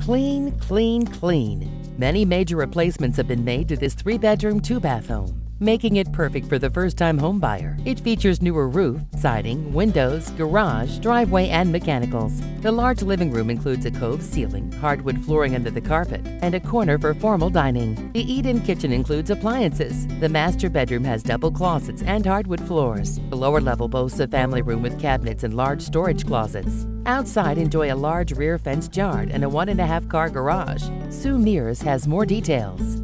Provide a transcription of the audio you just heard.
Clean, clean, clean. Many major replacements have been made to this three bedroom, two bath home making it perfect for the first-time homebuyer. It features newer roof, siding, windows, garage, driveway, and mechanicals. The large living room includes a cove ceiling, hardwood flooring under the carpet, and a corner for formal dining. The eat-in kitchen includes appliances. The master bedroom has double closets and hardwood floors. The lower level boasts a family room with cabinets and large storage closets. Outside, enjoy a large rear fenced yard and a one and a half car garage. Sue Mears has more details.